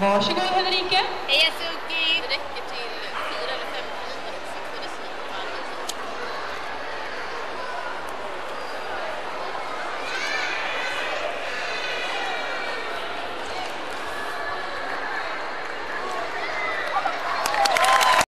Varsågod Henrike.